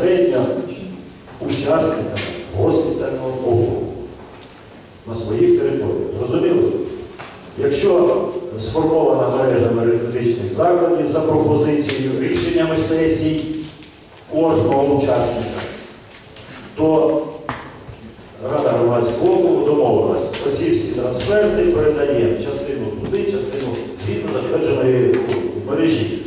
безпосередньо учасниками госпітального округу на своїх територіях. Зрозуміло? Якщо сформована мережа медичних закладів за пропозицією рішеннями сесій кожного учасника, то Рада громадського домовилась. Оці всі трансферти передаємо частину туди, частину згідно затвердженої мережі.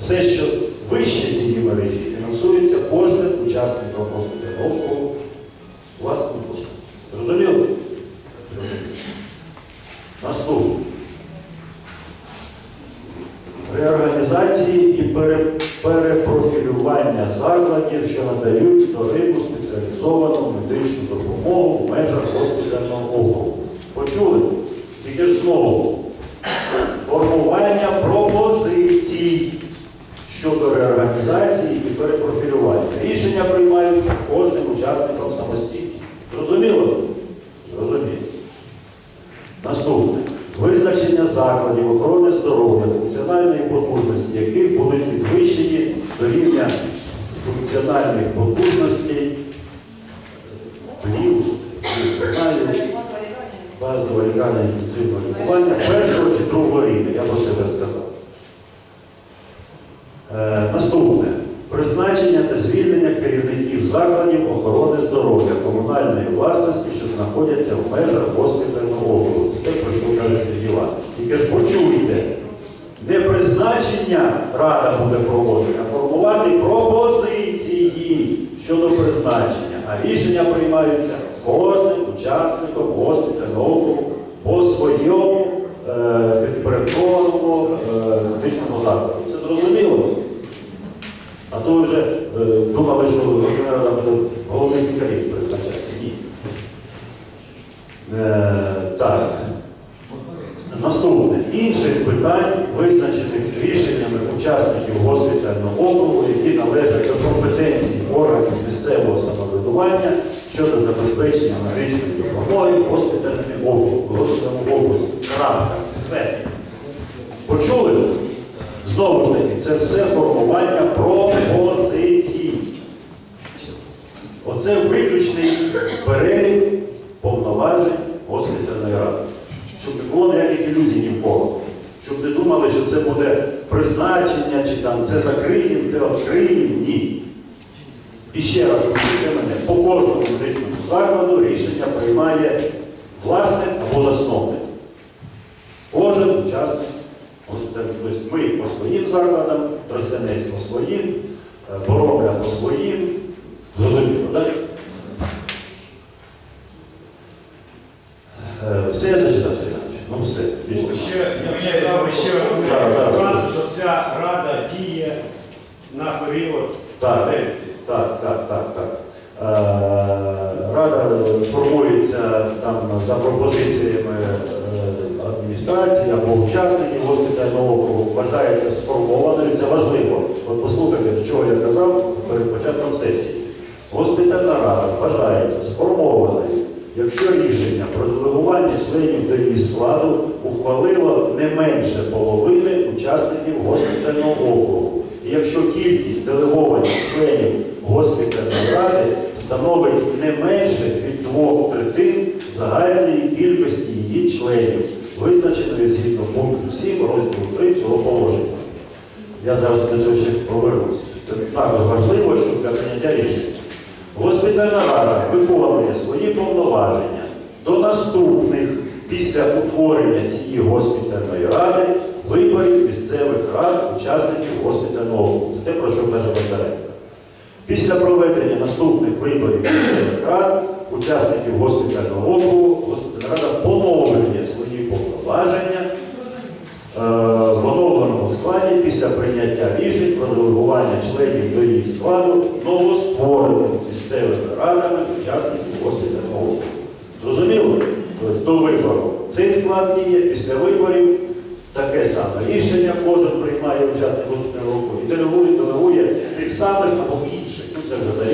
Все, що вище цієї мережі, фінансується кожним учасником госпітального округу власним коштом. Зрозуміло? Наступне. Реорганізації і пере- перепрофілювання закладів, що надають вторинну спеціалізовану медичну допомогу в межах госпітального округу. Почули? Тільки ж знову. Формування пропозицій щодо реорганізації і перепрофілювання. Рішення приймають кожним учасником самостійно. Зрозуміло? Зрозуміло. Наступне. Визначення закладів охорони здоров'я, функціональної потужності, яких будуть підвищені до рівня функціональних потужностей плівш, не знаю, базового лікарня інтенсивного лікування першого чи другого рівня, я про себе сказав. Е, наступне. Призначення та звільнення керівників закладів охорони здоров'я комунальної власності, що знаходяться в межах госпітального округу. Те, про що каже Сергій Іванович. Тільки ж почуйте, не призначення рада буде проводити, а формувати пропозиції щодо призначення. А рішення приймаються кожним учасником госпітального округу по своєму е, підпорядкованому е, медичному закладу. Це зрозуміло? А то ви вже е, думали, що Верховна Рада буде головних лікарів призначати. Ні. Е, так. Наступне. Інших питань, визначених рішеннями учасників госпітального округу, які належать до компетенції органів місцевого самоврядування щодо забезпечення медичної допомоги госпітальними округу, госпітальному окрузі. Крапка. Все. Почули? Знову ж таки, це все формування пропозицій. Оце виключний перелік повноважень госпітальної ради. Щоб не було ніяких ілюзій ні в кого. Щоб не думали, що це буде призначення, чи там це закриємо, це відкриємо. Ні. І ще раз почуйте мене, по кожному медичному закладу рішення приймає власник або засновник. Кожен учасник госпітального. Тобто ми по своїм закладам, Тростянець по своїм, е, Боровля по своїм. Зрозуміло, так? Е, Все я зачитав, Сергій Іванович? Ну все. більше Ну, нема. Ще я читав ще Так, так. що ця рада діє на період Так. каденції. Так, так, так, так. Е, Рада формується там за пропозиціями е, адміністрації або учасників госпітального округу, вважається сформованою. Це важливо. От послухайте, до чого я казав перед початком сесії. Госпітальна рада вважається сформованою, якщо рішення про делегування членів до її складу ухвалило не менше половини учасників госпітального округу. І якщо кількість делегованих членів госпітальної ради становить не менше від двох третин загальної кількості її членів, визначеної згідно пункту 7 розділу 3 цього положення. Я зараз до цього ще повернуся. Це також важливо, що для прийняття рішення. Госпітальна рада виконує свої повноваження до наступних після утворення цієї госпітальної ради виборів місцевих рад учасників госпітального округу. Це те, про що каже Бондаренко. Після проведення наступних виборів місцевих рад учасників госпітального округу госпітальна рада поновлює свої повноваження е, в оновленому складі після прийняття рішень про делегування членів до її складу новоствореними місцевими радами учасників госпітального науки. Зрозуміло? Тобто до вибору цей склад діє, після виборів таке саме рішення кожен приймає учасник госпітального округу і делегує, делегує тих самих або інших. Це вже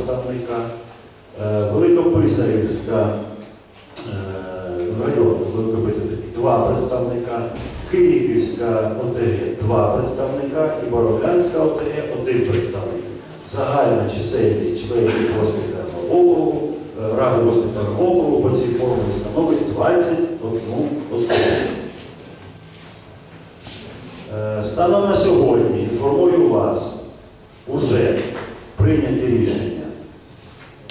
представника, е, Великописарівська е, е, район два представника, Київська ОТГ два представника і Боровлянська ОТГ один представник. Загальна чисельність членів госпітального округу, ради госпітального округу по цій формі становить 21 особу. Станом на сьогодні інформую вас, уже прийняті рішення.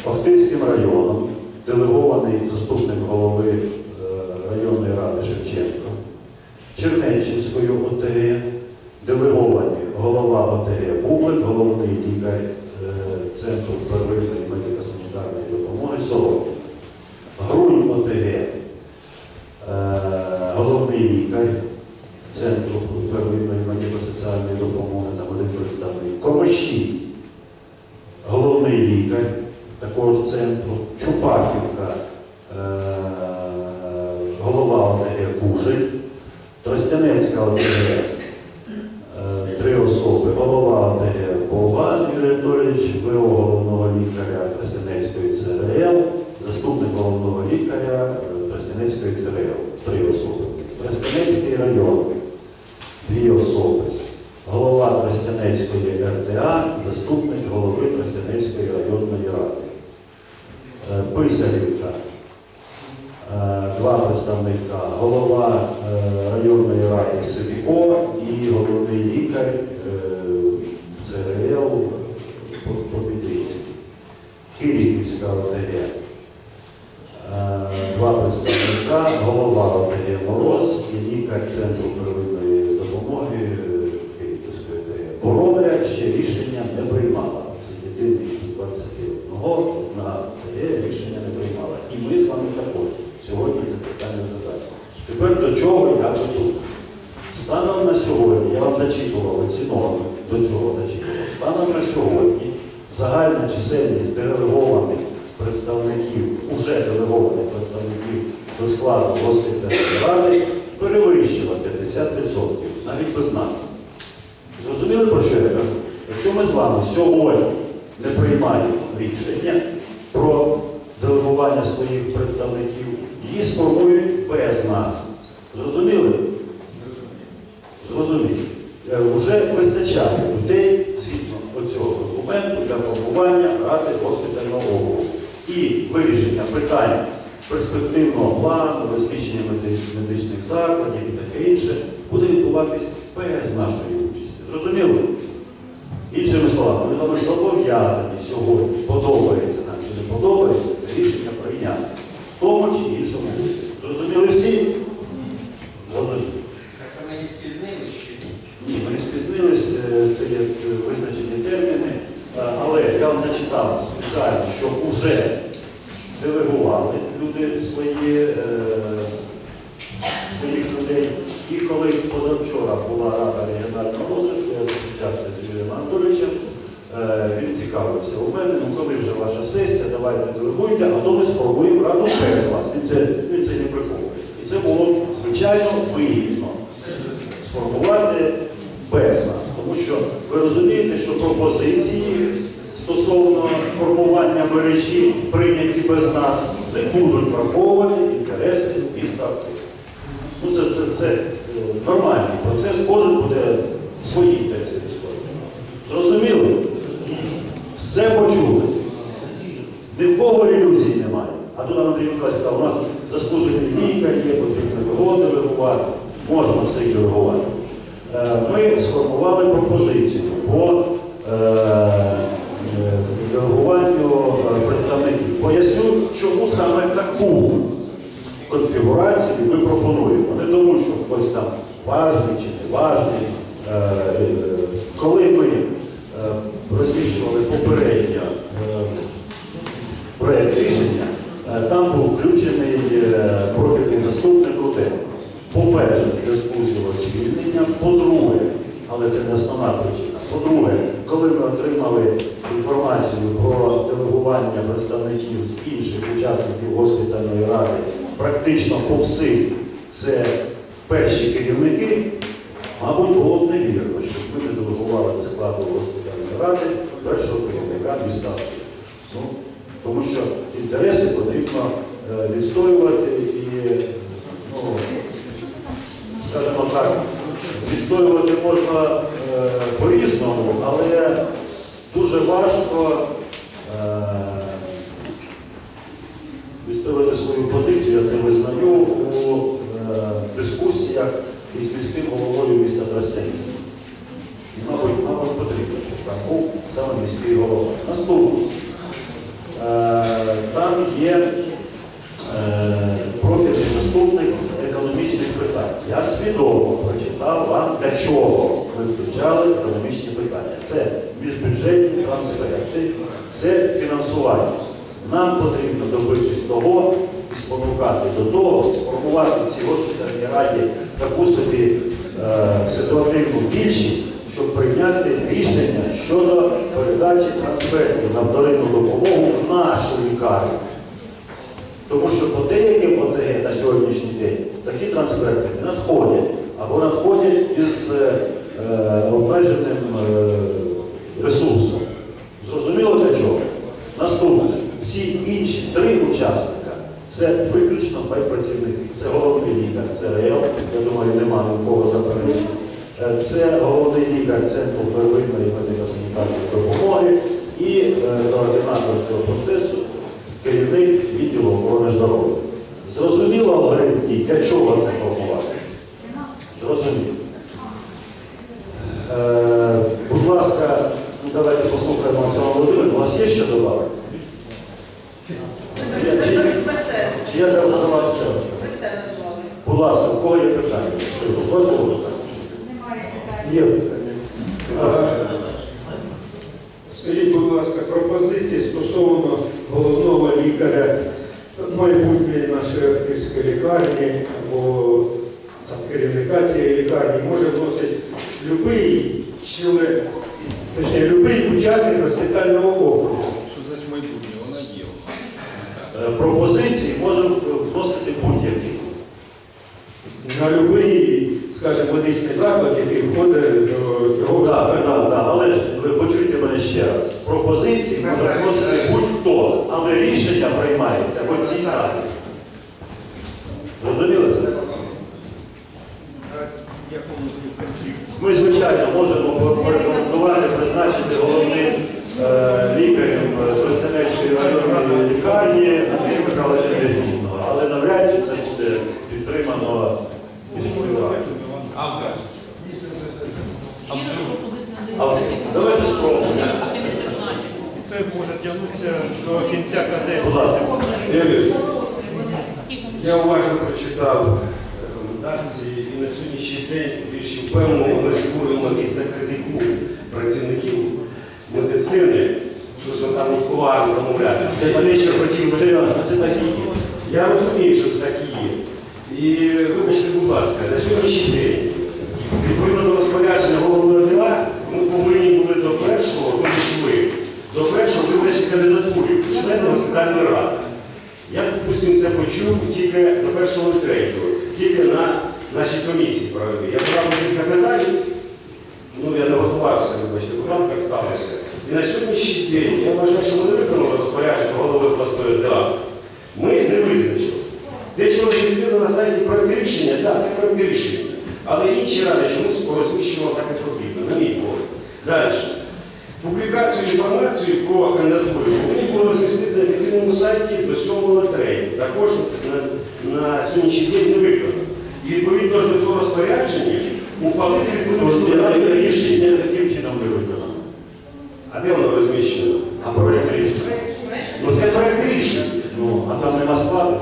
Охтирським районом делегований заступник голови е, районної ради Шевченко, Чернеччинською ОТГ, делегований голова ОТГ Бублик, головний лікар е, центру первинної представника, голова е, районної ради СВО і головний лікар е, ЦРЛ Попідрійський, Київська лотерія. Е, два представника, голова лотерія Мороз і лікар центру первинної визначені терміни, е, але я вам зачитав спеціально, що вже делегування представників з інших учасників госпітальної ради практично по всіх це перші керівники, мабуть, було б невірно, щоб ми не делегували до складу госпітальної ради першого керівника відставки. Ну, Тому що інтереси потрібно е, відстоювати і, ну, скажімо так, відстоювати можна е, по-різному, але дуже важко наукова заперечення. Це головний лікар Центру первинної медико-санітарної Але давайте спробуємо. Це може тягнутися до кінця Будь Я уважно прочитав рекомендації і на сьогоднішній день більш впевнений, ми створюємо і закритику працівників медицини, що там кулуарно домовляти. Вони ще хотів, це так і є. Я розумію, що це такі є. І вибачте, будь ласка, на сьогоднішній день відповідно до розпорядження головного діла вашій кандидатурі, членом Генеральної ради. Я, допустим, це почув тільки на першого третього, тільки на нашій комісії правовій. Я правда кілька питань, ну я не готувався, вибачте, будь ласка, так сталося. І на сьогоднішній день я вважаю, що ми не виконали розпорядження голови обласної ДА. Ми їх не визначили. Те, що розмістили на сайті проєкт рішення, так, це проєкт рішення. Але інші ради чомусь розміщували так, як потрібно, на мій погляд. Далі. Публікацію інформації про кандидатуру повинні були розмістити на офіційному сайті до 7.03. Також на, на сьогоднішній день не виконано. І відповідно до цього розпорядження ухвалити відповідно рішення. таким чином не виконано. А де воно розміщено? А проєкт рішення? Ну це проєкт рішення. Ну, а там нема складу.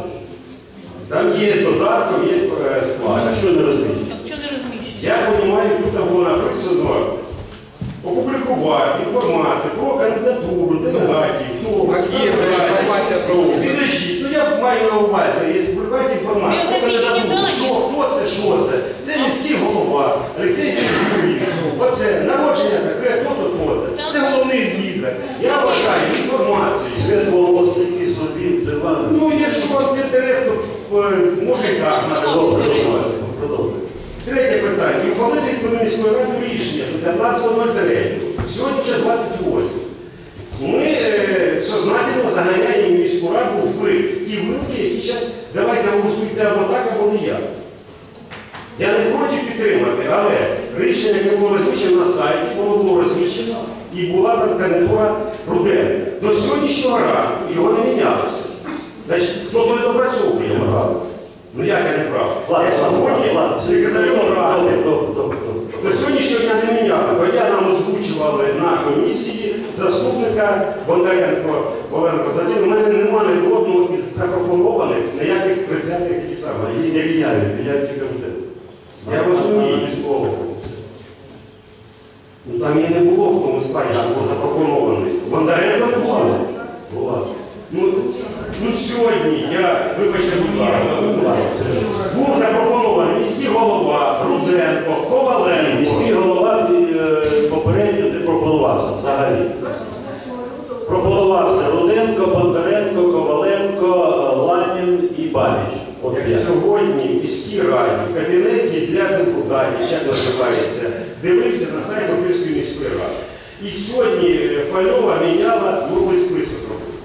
Там є додатком, є е, склад. А що не розумієш? Я розумію, тут було написано опублікувати інформацію про кандидатуру, делегатів, хто Є вже інформація про Підождіть, ну я маю на увазі, є публікувати інформацію про кандидатуру. Що, хто це, що це? Це міський голова, Олексій Кирилович. Оце народження таке, то-то, то-то. Це головний лікар. Я вважаю інформацію. Ну, якщо вам це інтересно, е, може і так, надо Добре. Третє питання. Ухвалити відповідно міської ради рішення до 15.03. Сьогодні вже 28. Ми е, сознательно заганяємо міську раду в ті вилки, які зараз давайте голосуйте або так, або ніяк. Я не проти підтримати, але рішення, яке було розміщено на сайті, воно було розміщено і була там кандидатура Руденка. До сьогоднішнього ранку його не мінялося. Значить, хто то не допрацьовує його раду? Ну як я не прав? Ладно, я сьогодні Добре, ради. До сьогоднішнього дня не міняли, хоча нам озвучували на комісії заступника Бондаренко Олена Козадін. У мене немає ні одного із запропонованих ніяких прицятих і саме. Не міняють, міняють тільки буде. Я розумію. Міського голову. Ну там і не було в тому складі, що запропонований. Бондаренко не було. Була. Ну, ну сьогодні я, вибачте, будь ласка, був запропонований міський голова, Руденко, Коваленко. Міський голова пропонувався взагалі. Пропонувався Руденко, Бондаренко, Коваленко, Ланін і Бабіч. От Як я. сьогодні в міській раді, в кабінеті для депутатів, як називається, дивився на сайт Київської міської ради. І сьогодні е, Фальова міняла новий список робити.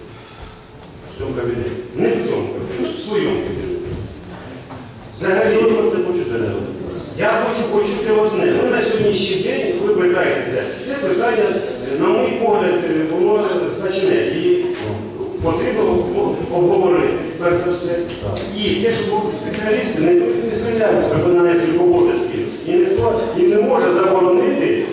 В цьому кабінеті. Не в цьому кабінеті, в своєму кабінеті. Взагалі, я хочу почути одне. Ви на сьогоднішній день, питання, на мій погляд, е, воно значне. І потрібно обговорити, перш за все. І те, що спеціалісти не, не звільняють виконання цих обов'язків. І ніхто їм не може заборонити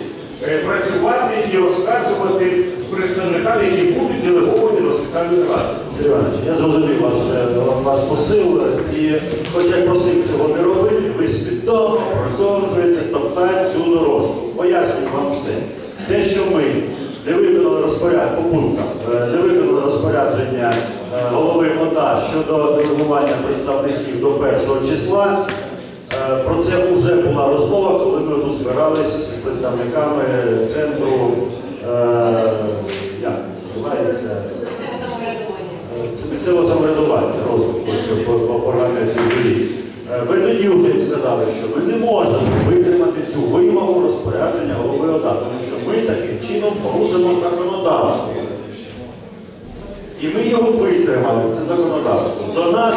е, працювати і розказувати представникам, які будуть делеговані до спеціальної ради. Я зрозумів ваш, е, ваш посил, і хоча я просив цього не робити, ви свідомо продовжуєте топтати цю дорожку. Пояснюю вам все. Те, що ми не виконали розпорядження по пунктам, е, не виконали розпорядження е, голови ОДА щодо делегування представників до першого числа, е, про це вже була розмова, коли ми тут збирались з представниками центру, як називається? Це місцеве самоврядування розвитку по, програмі. Ви тоді вже сказали, що ми не можемо витримати цю вимогу розпорядження голови ОДА, тому що ми таким чином порушимо законодавство. І ми його витримали, це законодавство. До нас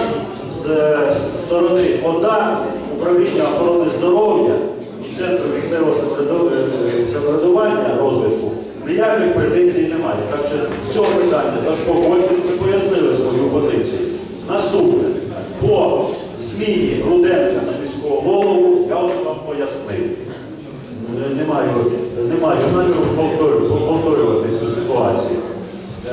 з е, сторони ОДА, управління охорони здоров'я і Центру місцевого самоврядування- самоврядування розвитку ніяких претензій немає. Так що з цього питання заспокойтесь, ми пояснили свою позицію. Наступне. По зміні Руденка на міського голову я вже вам пояснив. Е, Не маю, не маю наміру повторю- повторювати цю ситуацію.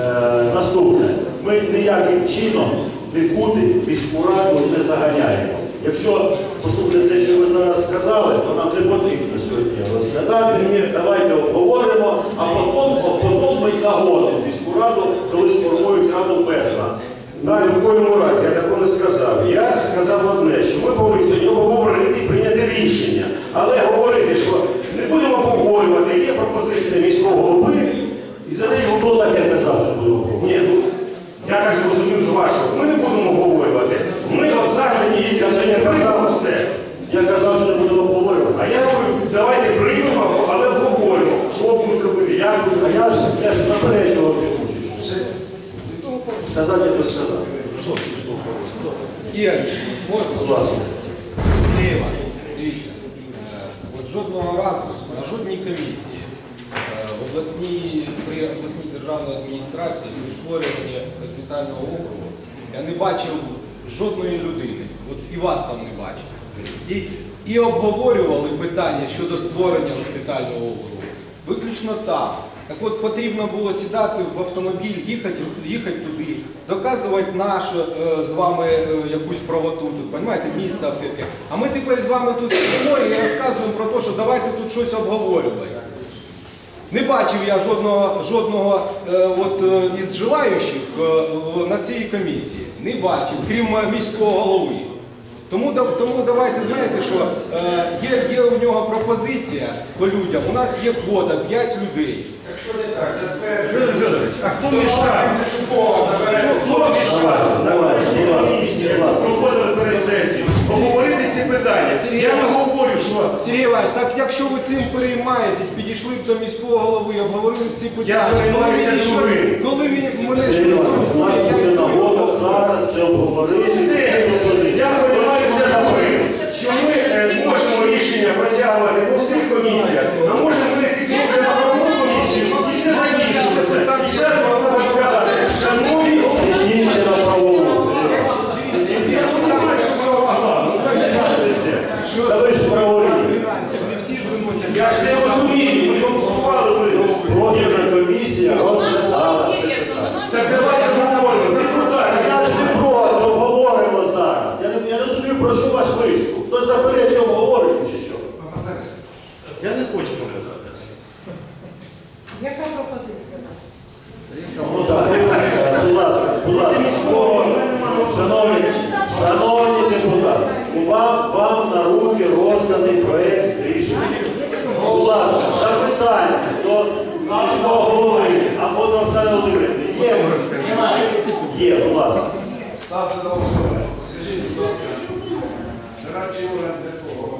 Е, наступне. Ми ніяким чином нікуди міську раду не заганяємо. Якщо послухайте те, що ви зараз сказали, то нам не потрібно сьогодні розглядати. Ні, давайте обговоримо, а потім, а потім ми загонимо міську раду, коли сформують раду без нас. Так, в якому разі я такого не сказав. Я сказав одне, що ми повинні сьогодні обговорити і прийняти рішення. Але говорити, що не будемо обговорювати, є пропозиція міського голови, і за нею Хто так я казав, що будемо говорити? Ні, ну я так зрозумів з вашого. Ми не будемо обговорювати. Ми обзагнені є, я сьогодні казав все. Я казав, що не будемо обговорювати. А я говорю, давайте приймемо, але обговорюємо, що будуть робити, як будуть. А я ж, я ж сказати, то сказати. Ігор, можна? Будь ласка. Сергій Іванович, дивіться, е, от жодного разу на жодній комісії е, в обласній, при обласній державній адміністрації при створенні госпітального округу я не бачив жодної людини, от і вас там не бачив. І, і обговорювали питання щодо створення госпітального округу. Виключно так. Так от потрібно було сідати в автомобіль, їхати, їхати туди, доказувати нашу е, з вами е, якусь правоту тут, розумієте, місто таке. А ми тепер з вами тут сидимо і розказуємо про те, що давайте тут щось обговорювати. Не бачив я жодного, жодного е, от, е, із желаючих е, в- на цій комісії. Не бачив, крім е, міського голови. Тому, да- тому давайте знаєте, що е, є, є у нього пропозиція по людям. У нас є квота 5 людей. Федор Федорович, а хто мішає? Хто мішає? Давай, давай, Комісія перед сесією. Обговорити ці питання. Я не говорю, що Сергій Іванович, так якщо ви цим переймаєтесь, підійшли б до міського голови і обговорили б ці питання. переймаюся Коли мені щось-. Коли мені, мене щось турбує, я йду я приймаюся на ви, що ми е, можемо рішення протягувати по всіх комісіях, а можемо внести про що ваш виступ. Хтось заперечує обговорення чи що? Я не хочу мене зараз. Яка пропозиція? Ну так, е, будь ласка, будь ласка, о, шановні, шановні депутати, у вам, вам на руки розданий проєкт рішення. Будь ласка, запитання до міського голови або до Оксани Володимирівни. Є? Є, будь ласка. Ставте на голосування. Скажіть, будь ласка, дорадчий орган для кого?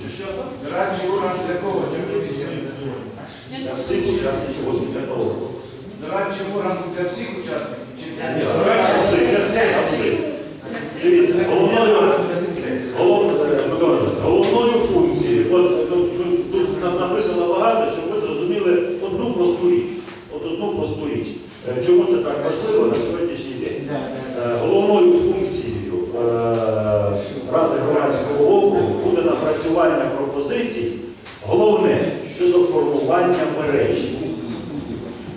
Що, що? Дорадчий орган для кого ця комісія? Для всіх учасників госпітального. Дорадчий орган для всіх учасників? Чи для всіх, для всіх. Дивіться, головною, голов- е, Микола Іванович, головною функцією, от тут, тут- тут нам написано багато, щоб ви зрозуміли одну просту річ. От одну просту річ. Е, Чому це так важливо на сьогоднішній день? Е, Головною функцією е, Ради громадського округу буде напрацювання пропозицій, головне щодо формування мережі.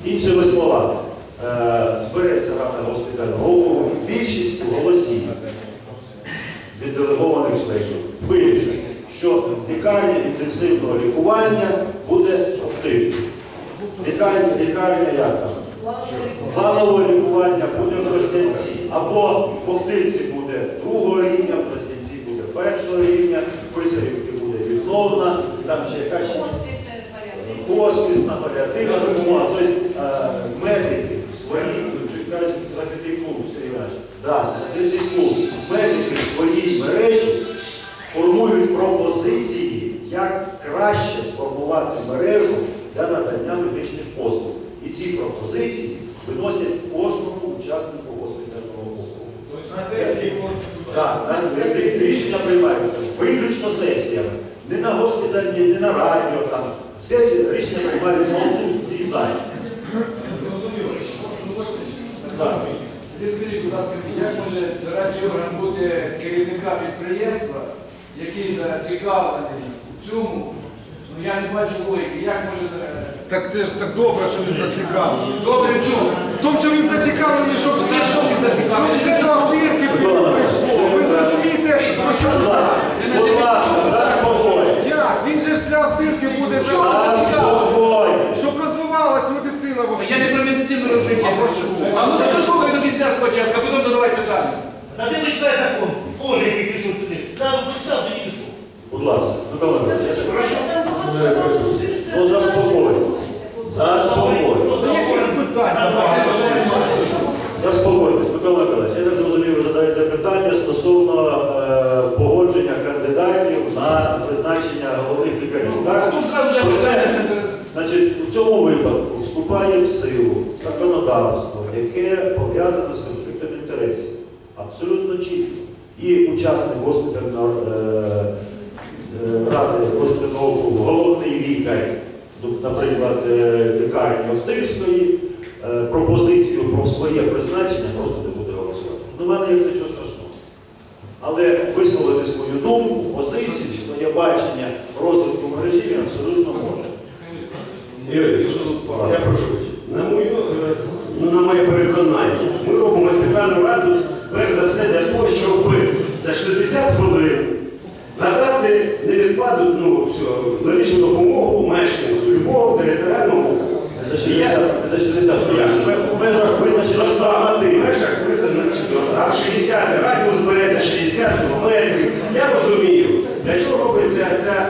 Іншими словами, е, збереться Рада госпітального округу і більшістю голосів від делегованих членів вирішить, що лікарня інтенсивного лікування буде Охтирці. Лікарня, лікарня як там? Планове лікування буде в Костянці. Або в Охтирці буде другого рівня, в Костянці буде першого рівня, в Писарівці буде відновлена, там ще якась ще хоспісна, паліативна допомога. Тобто е, медики свої, чи кажуть, закритий клуб, Сергій Іванович, да, закритий клуб, медики в своїй мережі формують пропозиції, як краще сформувати мережу для надання медичних послуг. І ці пропозиції виносять кожному учаснику госпітального округу. Так, на- рі- рішення приймаються виключно сесіями. Не на госпіталі, не на радіо, там. Сесії рішення приймаються в цій залі. Скажіть, будь ласка, як може дорадчий орган бути керівника підприємства, який зацікавлений в цьому? Ну я не бачу логіки. Як може Так це ж так добре, що він зацікавлений. добре в чому? В тому, що він зацікавлений, щоб все, Що він зацікавлений? щоб все до автирки прийшло. Ви зрозумієте, про що Будь ласка, будь ласка, заспокойтесь. Як? Він же ж для автирки буде Заспокойтесь. щоб розвивалась медицина в Я не про медицину розмовляю. А ну так дослухай до кінця спочатку, а потім задавай питання. Та ти почитай закон, Боже, який пішов сюди. Та почитав, тоді пішов. Будь ласка, Микола Іванович, ну заспокойтесь. Заспокойтесь. яких? Заспокойтесь, Микола Миколаївич, я так зрозумів, ви задаєте питання стосовно е, погодження кандидатів на призначення головних лікарів. Так? Це. Значить, у цьому випадку вступає в силу законодавство, яке пов'язане з конфліктом інтересів. Абсолютно чітко. І учасник госпітального е, ради госпітального округу, головний лікар, наприклад, е, лікарні Охтирської, е, пропозицію про своє призначення просто не буде голосувати. До мене як нічого страшного. Але висловити свою думку, позицію, своє бачення розвитку мережі він абсолютно може. Я прошу. На мою, е, ну, на моє переконання, ми робимо спеціальну раду перш за все для того, щоб за 60 хвилин надати невідкладну ну, медичну допомогу мешканцю любого територіального округу. За 60, за 60 в межах визначених В межах визначено, а в 60 радіус збереться 60 кілометрів. Я розумію, для чого робиться ця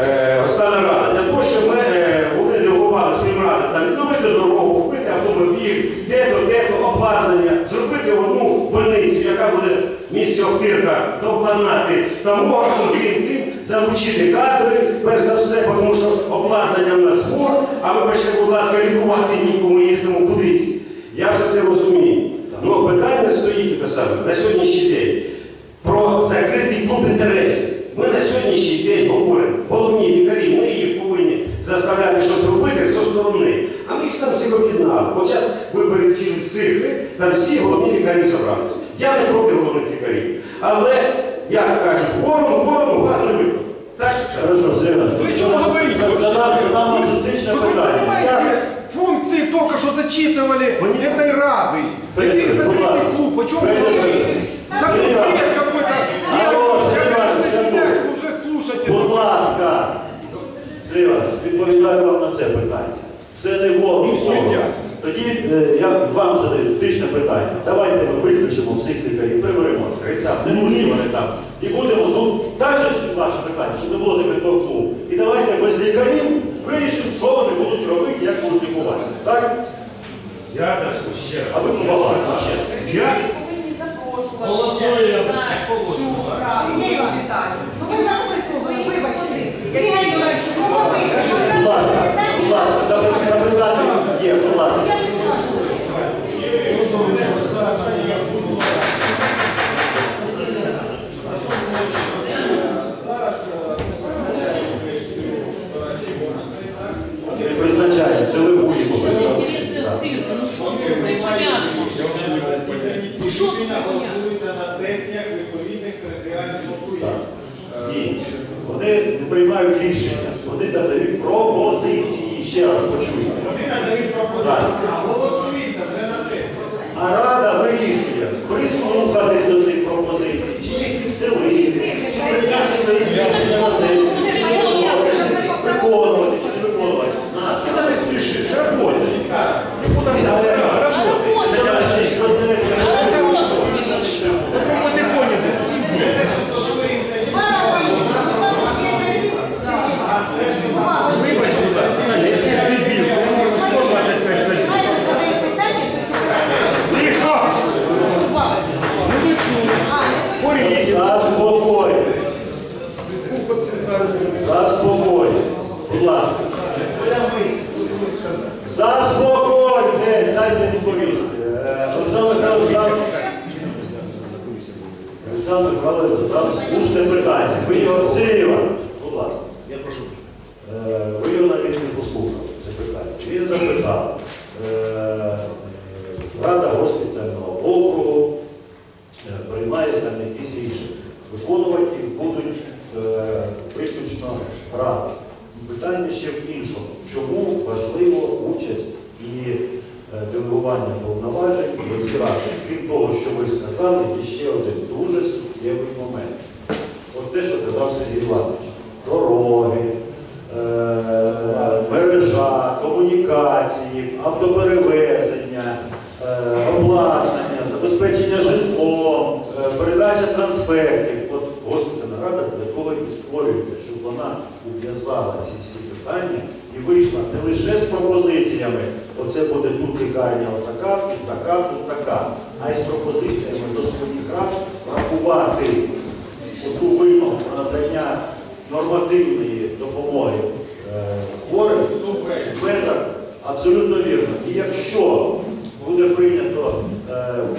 е, остання рада? Для того, щоб ми е, вони делегували своїм радам там відновити дорогу, купити автомобіль, де-то, де-то обладнання, зробити одну больницю, яка буде місті Охтирка, допланати там можна тим, залучити кадри, перш за все, тому що обладнання в нас спор, а вибачте, будь ласка, лікувати нікому їздимо кудись. Я все це розумію. Ну, питання стоїть саме на сьогоднішній день про закритий клуб інтересів. Ми на сьогоднішній день говоримо, головні лікарі, ми їх повинні заставляти щось робити зі сторони А ми їх там всіх об'єднали. От зараз ви перечили цифри, там всі головні лікарі зібралися. Я не проти головних лікарів. Але, як кажуть, ворон, ворон, глаз не виконав. Так що Хорошо, Сергій Іванович, Вы что говорите? Це нам, нам зустрічне Вы питання. понимаете, Я- функции только что зачитывали Понимаю. этой Рады. Федор, Какие будь закрытый ласка. клуб? О чем вы Федор, говорите? Федор. Да ну Федор. бред какой-то. Я, Алло, я, Федор, конечно, Федор. стесняюсь уже слушать Будь это. ласка, Сергій Іванович, відповідаю вам на це питання. Це не ворог. Ну. Тоді е, я вам задаю зустрічне питання. Давайте ми виключимо всіх лікарів, приберемо 30, не нужні вони там. І будемо, ну, так же ваше питання, щоб не було закритого клубу. І давайте без лікарів вирішимо, що вони будуть робити, як будуть лікувати. Так? я так ще раз. А ви побагато, чесно. Я повинні запрошувати Голосуємо. на цю раду. Ну ви нас вибачте. Які, до речі, пропозиції? Що ви Будь ласка, будь ласка, запит- запитання є. Я ж кажу. Призначаємо, делегуємо. Інтереси Так. тих, ну що це непонятно. Ну що Right. uh, o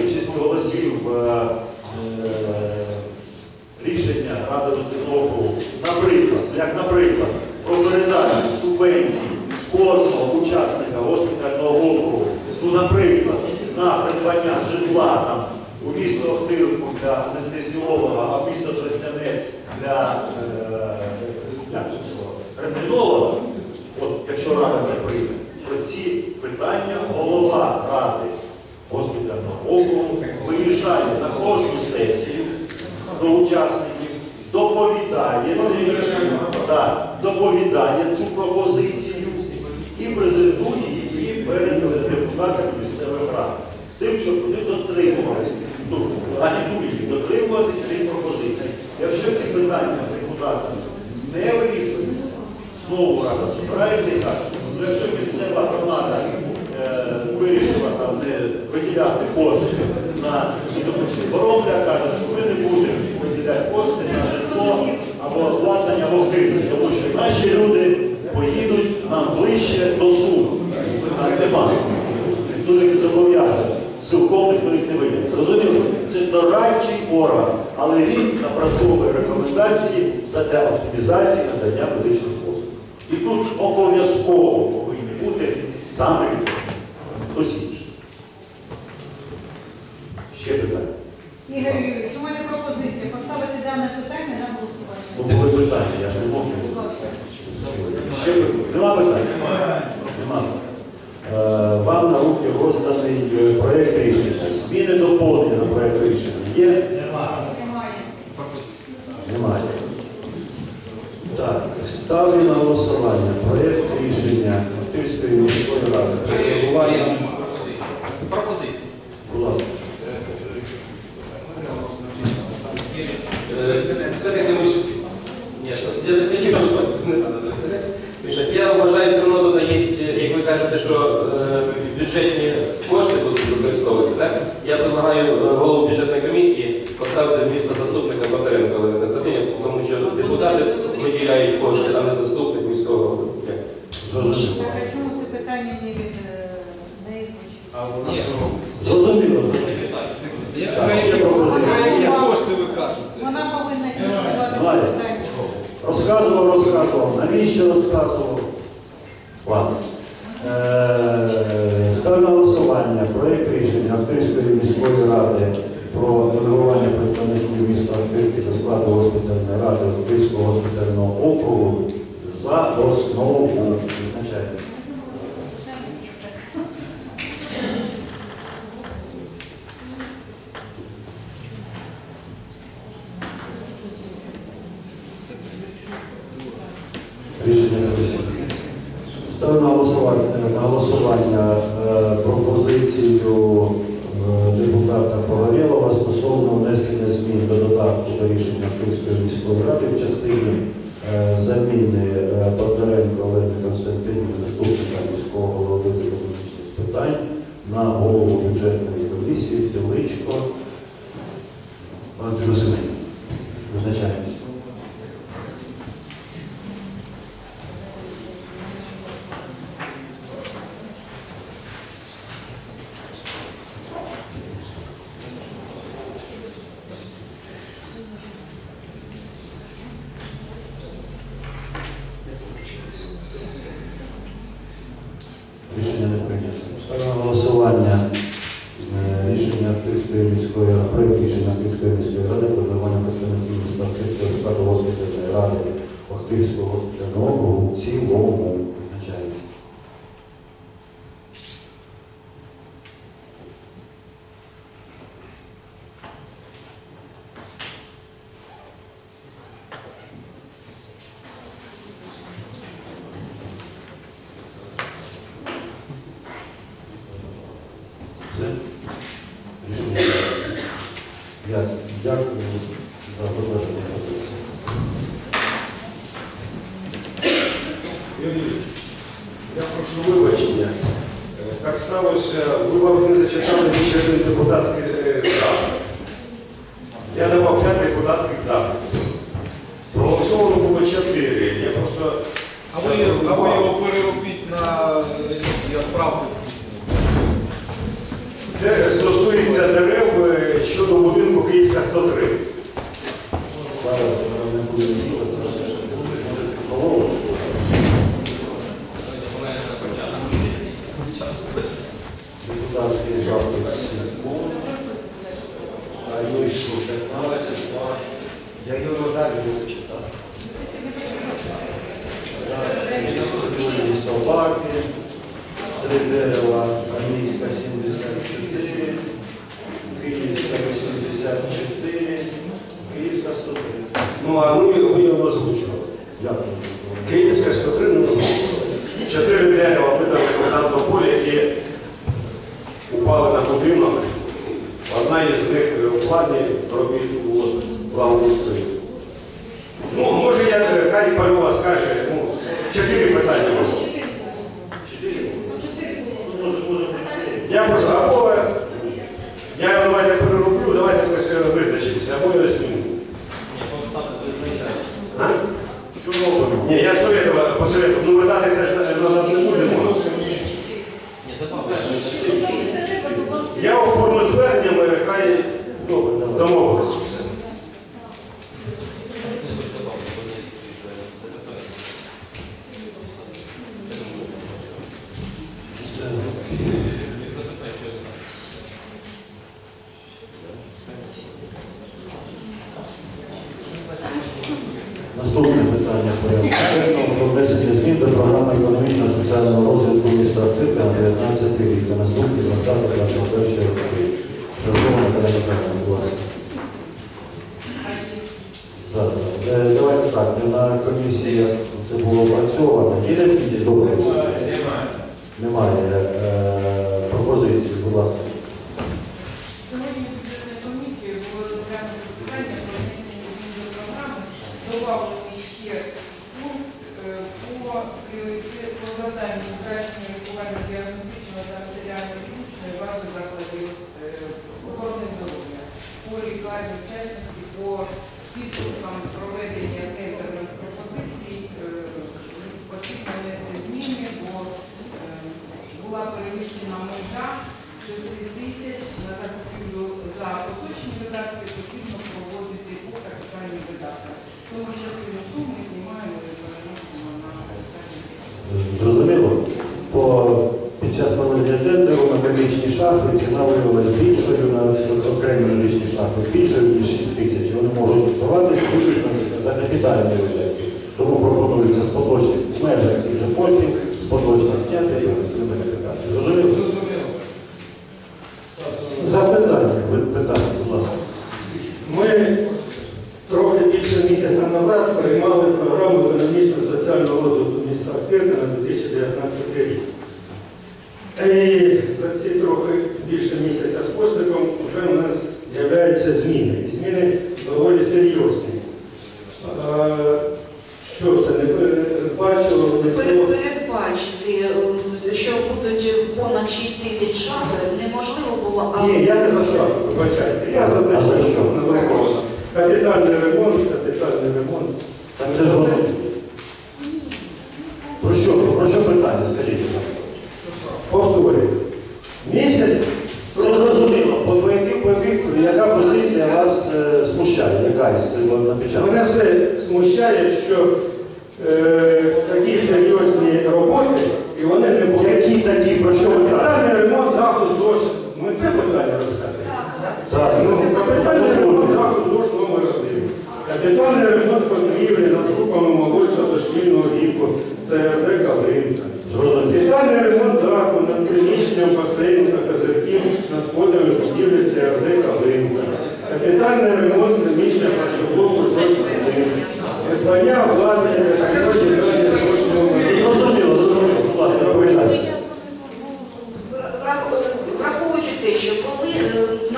Бо були питання, я ж не можу. Ще Нема питання? Нема. Е, вам на руки розданий е, проєкт рішення. Зміни доповнення на проєкт рішення є. Ставлю на голосування, е, на голосування е, пропозицію е, депутата Погорєлова стосовно внесення змін до додатку до рішення Київської міської ради в частині заміни Бондаренко Олени Константинівни, заступника міського голови з економічних питань на голову бюджетної. нас зняти і не викликати. Розуміло?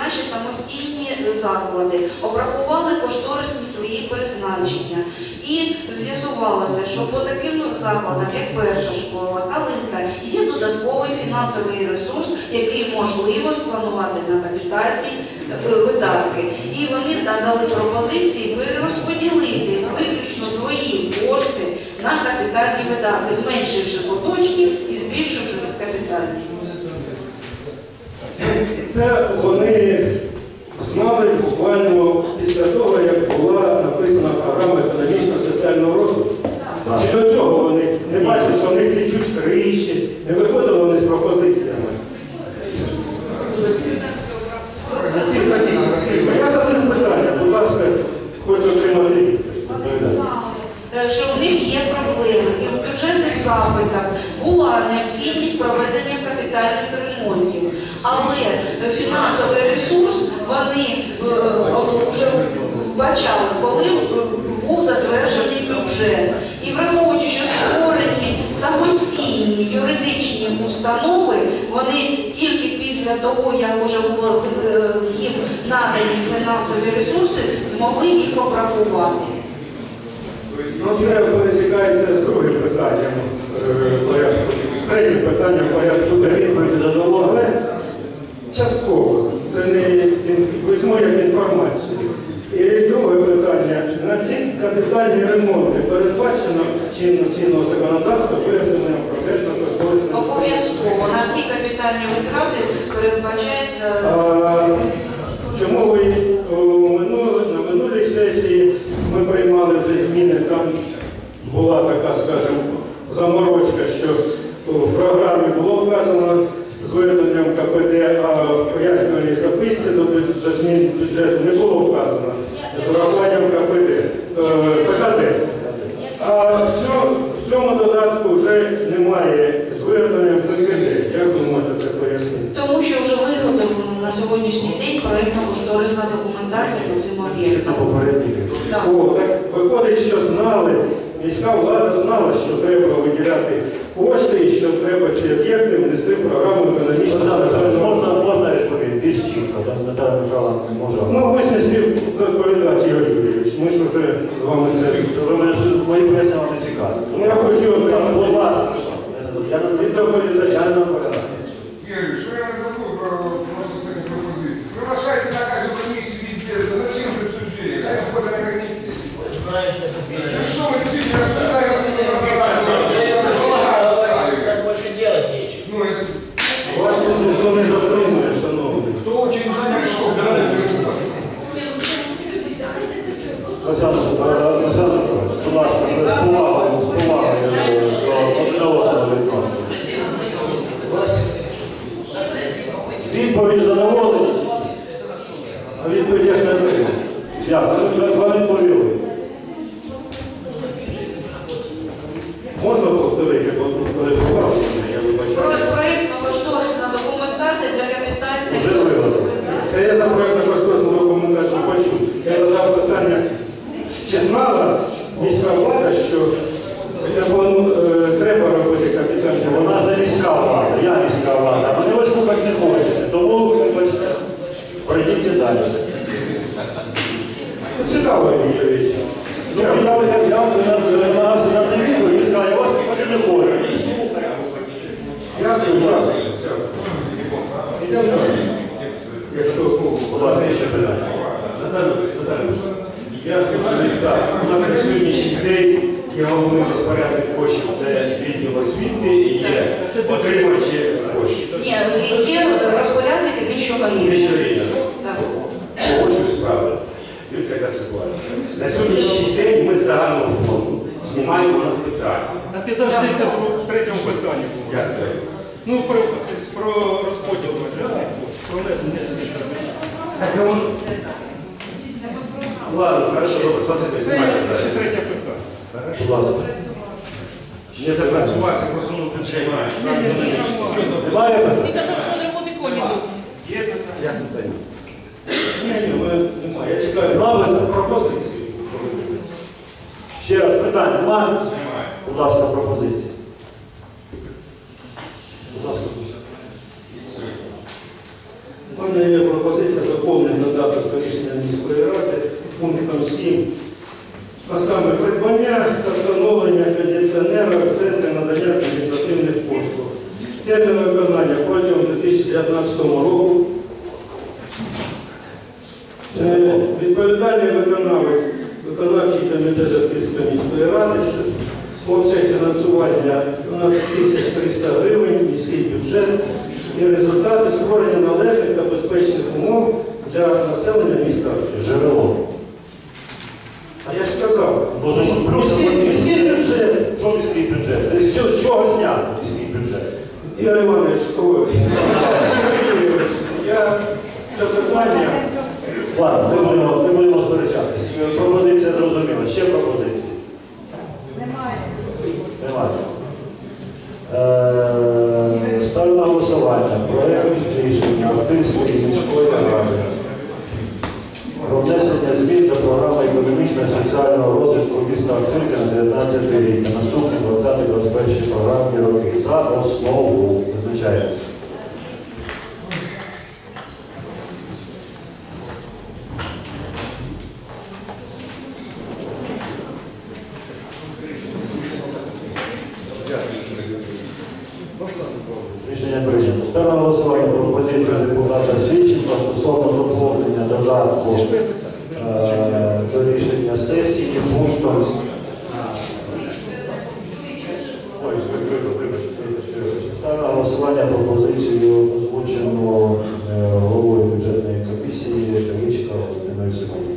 наші самостійні заклади, обрахували кошторисні свої призначення. І з'ясувалося, що по таким закладам, як перша школа, калинка, є додатковий фінансовий ресурс, який можливо спланувати на капітальні е, видатки. І вони надали пропозиції перерозподілити виключно свої кошти на капітальні видатки, зменшивши поточні і збільшивши капітальні. Це вони знали буквально після того, як була написана програма економічно-соціального розвитку. Чи до цього вони не бачили, що в них течуть криші, не виходили вони з пропозиціями. Я задаю питання, будь ласка, хочу отримати. Вони що в них є проблеми, і в бюджетних запитах була необхідність проведення капітальних ремонтів. Але е, фінансовий ресурс вони е, вже вбачали, коли е, був затверджений бюджет. І враховуючи, що створені самостійні юридичні установи, вони тільки після того, як вже було е, їм надані фінансові ресурси, змогли їх обрахувати. Ну, це пересікається з другим питанням е, порядку. З третім питанням порядку відповіді задоволення. Частково. Це не візьму як інформацію. Питання. На ці капітальні ремонти передбачено чинно чинного законодавства виявлення процесно кошторисного. Обов'язково на всі капітальні витрати передбачається А, Чому ви на минулій сесії ми приймали вже зміни, там була така, скажімо, заморочка, що в програмі було вказано з виведенням КПД, а в пояснювальній записці до змін бюджету не було вказано з урахуванням КПД. Е, А в цьому, додатку вже немає з виготовленням КПД. Як ви можете це пояснити? тому, що вже виготовлено на сьогоднішній день проєктно-кошторисна документація по цим об'єктам. Виходить, що знали, міська влада знала, що треба виділяти кошти і що треба ці об'єкти внести в програму економічного Олександр Олександрович, розвитку. можна, можна відповідь більш чітко, там Наталя Михайловна не може. Ну, ось не співдоповідач Ігор Юрійович, ми ж вже з вами це. Ви мене мої пояснення не цікаві. Ну, я хочу отримати. Будь ласка, я не Відповідач. я не наполягаю. Юрий, что я забыл про, можно сказать, пропозицию. Приглашайте на каждую комиссию везде. Зачем это обсуждение? Дай входа на комиссии. Ну что вы действительно обсуждаете? Олександр, Питання Рішення прийнято. Ставлю голосування пропозицію депутата Свідченка стосовно доповнення додатку е, до рішення сесії пунктом. Ой, голосування пропозицію озвучену е, головою бюджетної комісії Кавичка Володимирою Семенівною.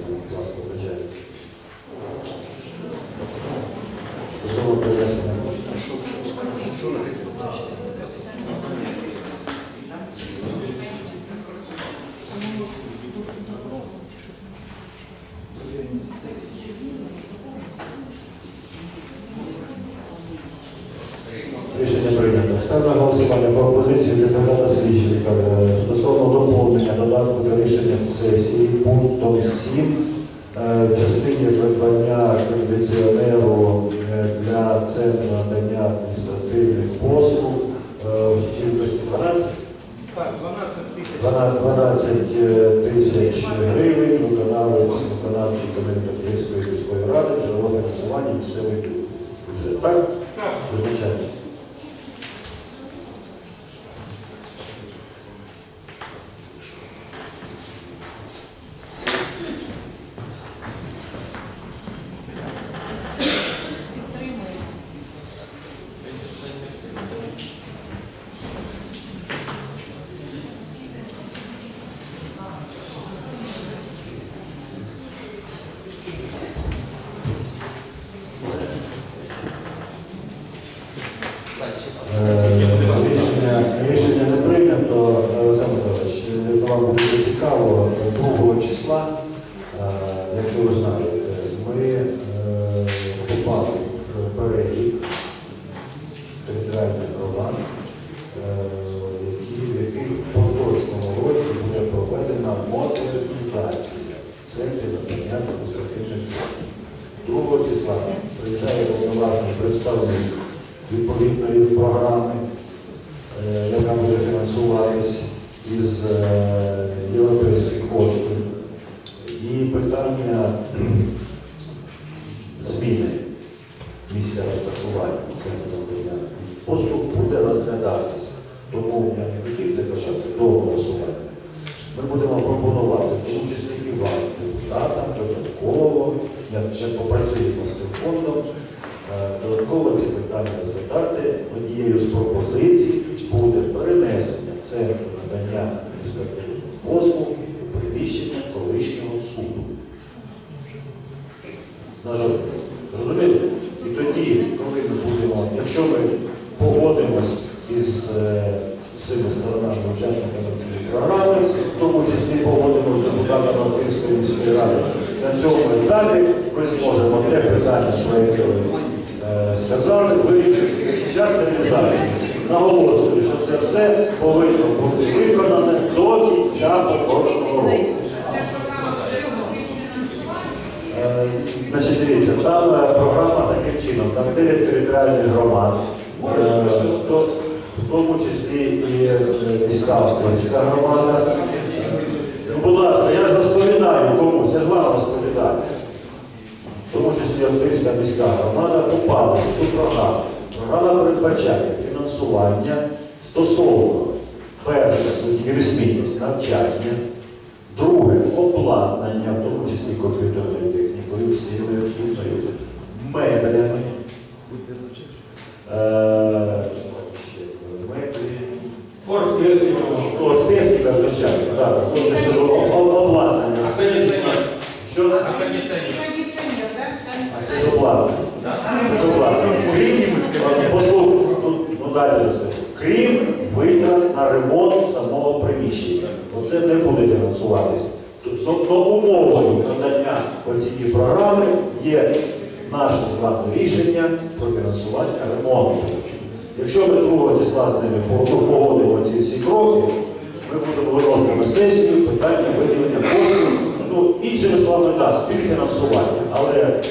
пропозицію депутата Свіщенка е, стосовно доповнення додатку до рішення сесії. Державно-Балтійської міської ради. На цьому етапі ми зможемо те питання, про е, сказали, вирішити час реалізації. Наголошую, що це все повинно бути виконане до кінця поточного року. Е, значить, дивіться, там е, програма таким чином, там 9 територіальних громад, в тому числі і міська українська громада розповідаю комусь, я ж вам розповідаю. Тому числі Австрійська міська громада упала в цю програму. Програма передбачає фінансування стосовно перше юрисмінність навчання, друге обладнання, в тому числі комп'ютерною технікою, всією необхідною, меблями. Е, Ортехніка, звичайно, так, обладнання кожне що. Що? Це ж обладнання. Це ж ну, ну далі розкажу. Крім витрат на ремонт самого приміщення. Оце не буде фінансуватися. Тобто умовою надання оцієї програми є наше з вами рішення про фінансування ремонту. Якщо ми 2 числа погодимо ці всі кроки, ми будемо виносити на сесію питання виділення коштів, ну, іншими словами, так, співфінансування. Але